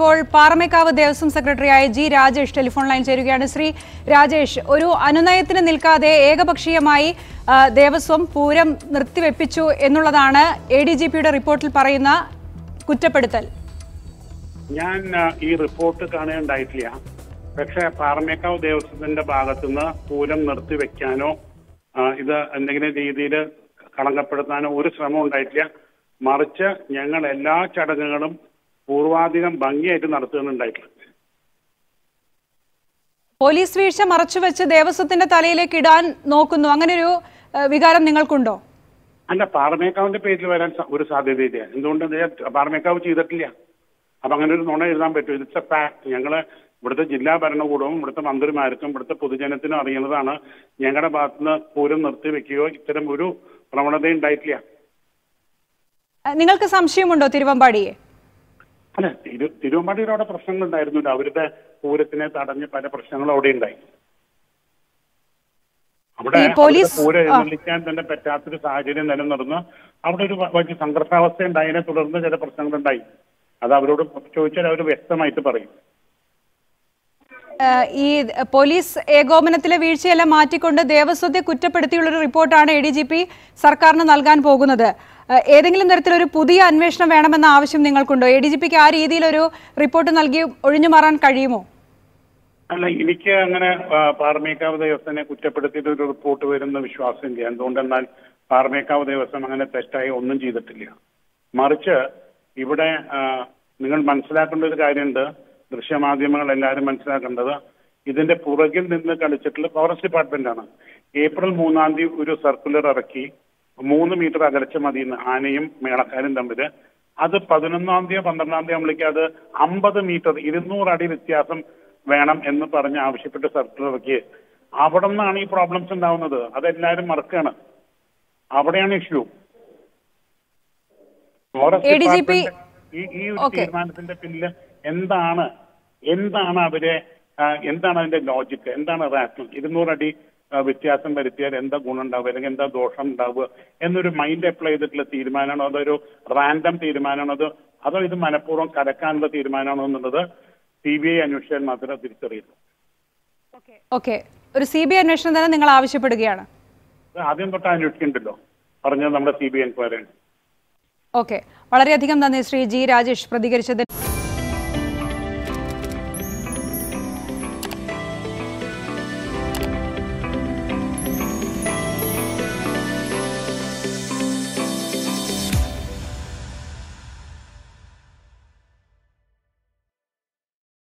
ഇപ്പോൾ പാറമേക്കാവ് ദേവസ്വം സെക്രട്ടറിയായ G Rajesh telephone line ചേരുകയാണ്. ശ്രീ രാജേഷ് ഒരു അനുനയത്തിന് നിൽക്കാതെ ഏകപക്ഷീയമായി ദേവസ്വം പൂരം നിർത്തിവെപ്പിച്ചു എന്നുള്ളതാണ് എ ഡി ജി പിയുടെ റിപ്പോർട്ടിൽ പറയുന്ന കുറ്റപ്പെടുത്തൽ. ഞാൻ ഈ റിപ്പോർട്ട് കാണുകയുണ്ടായിട്ടില്ല പക്ഷേ പാറമേക്കാവ് ദേവസ്വത്തിന്റെ ഭാഗത്തുനിന്ന് പൂരം നിർത്തിവെക്കാനോ ഇത് എന്തെങ്കിലും രീതിയിൽ കളങ്കപ്പെടുത്താനോ ഒരു ശ്രമം ഉണ്ടായിട്ടില്ല. മറിച്ച് ഞങ്ങൾ എല്ലാ ചടങ്ങുകളും പൂർവാധികം ഭംഗിയായിട്ട് നടത്തുകയുണ്ടായിട്ടുള്ളത് പോലീസ് വീഴ്ച മറച്ചുവെച്ച് ദേവസ്വത്തിന്റെ തലയിലേക്ക് ഇടാൻ നോക്കുന്നു. അങ്ങനെ ഒരു വികാരം നിങ്ങൾക്കുണ്ടോ? അല്ല പാറമേക്കാവിന്റെ പേരിൽ വരാൻ ഒരു സാധ്യതയില്ല എന്തുകൊണ്ട് പാറമേക്കാവ് ചെയ്തിട്ടില്ല. അപ്പൊ അങ്ങനെ ഒരു നുണ എഴുതാൻ പറ്റും. ഇറ്റ്സ് എ ഫാക്ട് ഞങ്ങൾ ഇവിടുത്തെ ജില്ലാ ഭരണകൂടവും ഇവിടുത്തെ മന്ത്രിമാർക്കും ഇവിടുത്തെ പൊതുജനത്തിനും അറിയുന്നതാണ് ഞങ്ങളുടെ ഭാഗത്തുനിന്ന് പൂരം നിർത്തിവെക്കുകയോ ഇത്തരം ഒരു പ്രവണത ഉണ്ടായിട്ടില്ല നിങ്ങൾക്ക് സംശയമുണ്ടോ തിരുവമ്പാടിയെ? അല്ല തിരു തിരുവമ്പാടിയുടെ അവിടെ പ്രശ്നങ്ങൾ ഉണ്ടായിരുന്നില്ല അവരുടെ പൂരത്തിനെ തടഞ്ഞ് പല പ്രശ്നങ്ങളും അവിടെ ഉണ്ടായി. അവിടെ പൂരം എഴുന്നള്ളിക്കാൻ തന്നെ പറ്റാത്തൊരു സാഹചര്യം നിലനിർന്ന് അവിടെ ഒരു വലിയ സംഘർഷാവസ്ഥ ഉണ്ടായതിനെ തുടർന്ന് ചില പ്രശ്നങ്ങളുണ്ടായി. അത് അവരോട് ചോദിച്ചാൽ അവർ വ്യക്തമായിട്ട് പറയും. ഈ പോലീസ് ഏകോപനത്തിലെ വീഴ്ചയെല്ലാം മാറ്റിക്കൊണ്ട് ദേവസ്വത്തെ കുറ്റപ്പെടുത്തിയുള്ള ഒരു റിപ്പോർട്ടാണ് എ ഡി ജി പി സർക്കാരിന് നൽകാൻ പോകുന്നത്. ഏതെങ്കിലും തരത്തിലൊരു പുതിയ അന്വേഷണം വേണമെന്ന ആവശ്യം നിങ്ങൾക്കുണ്ടോ? എ ഡി ജി പിക്ക് ആ രീതിയിലൊരു റിപ്പോർട്ട് നൽകി ഒഴിഞ്ഞു മാറാൻ കഴിയുമോ? അല്ല എനിക്ക് അങ്ങനെ പാർമേക്കാവ് ദേവസ്വനെ കുറ്റപ്പെടുത്തിയിട്ട് ഒരു റിപ്പോർട്ട് വരുന്ന വിശ്വാസമില്ല. എന്തുകൊണ്ടെന്നാൽ പാർമേക്കാവ് ദേവസ്വം അങ്ങനെ തെറ്റായി ഒന്നും ചെയ്തിട്ടില്ല. മറിച്ച് ഇവിടെ നിങ്ങൾ മനസ്സിലാക്കേണ്ട ഒരു കാര്യമുണ്ട്. ദൃശ്യമാധ്യമങ്ങൾ എല്ലാവരും മനസ്സിലാക്കേണ്ടത് ഇതിന്റെ പുറകിൽ നിന്ന് കളിച്ചിട്ടുള്ള ഫോറസ്റ്റ് ഡിപ്പാർട്ട്മെന്റ് ആണ് ഏപ്രിൽ മൂന്നാം തീയതി ഒരു സർക്കുലർ ഇറക്കി. മൂന്ന് മീറ്റർ അകലച്ച മതിയെന്ന് ആനയും മേളക്കാരും തമ്മിൽ അത് പതിനൊന്നാം തീയതി പന്ത്രണ്ടാം തീയതി ആകുമ്പോഴേക്ക് അത് അമ്പത് മീറ്റർ ഇരുന്നൂറ് അടി വ്യത്യാസം വേണം എന്ന് പറഞ്ഞ് ആവശ്യപ്പെട്ട് സർക്കുലർ ഇറക്കി. അവിടെ നിന്നാണ് ഈ പ്രോബ്ലംസ് ഉണ്ടാവുന്നത്. അതെല്ലാവരും മറക്കുകയാണ്. അവിടെയാണ് ഇഷ്യൂ ഫോറസ്റ്റ് ഈ ഈ. തീരുമാനത്തിന്റെ പിന്നിൽ എന്താണ് എന്താണ് അവരെ എന്താണ് അതിന്റെ ലോജിക്ക് എന്താണ് റാഷണൽ ഇരുന്നൂറടി ആ, വ്യത്യാസം വരുത്തിയാൽ എന്താ ഗുണം ഉണ്ടാവുക അല്ലെങ്കിൽ എന്താ ദോഷം ഉണ്ടാവുക എന്നൊരു മൈൻഡ് അപ്ലൈ ചെയ്തിട്ടുള്ള തീരുമാനമാണോ? അതൊരു റാൻഡം തീരുമാനമാണോ? അത് അതോ ഇത് മനഃപൂർവം കടക്കാനുള്ള തീരുമാനമാണോ എന്നുള്ളത് സി ബി ഐ അന്വേഷിച്ചാൽ മാത്രമേ തിരിച്ചറിയുള്ളൂ. ഓക്കെ. ഒരു സി ബി ഐ അന്വേഷണം തന്നെ നിങ്ങൾ ആവശ്യപ്പെടുകയാണ്. ആദ്യം തൊട്ട് അന്വേഷിക്കണ്ടല്ലോ. പറഞ്ഞത് നമ്മുടെ C B I enquiry okay. വളരെയധികം നന്ദി ശ്രീ ജി രാജേഷ് പ്രതികരിച്ചതിന്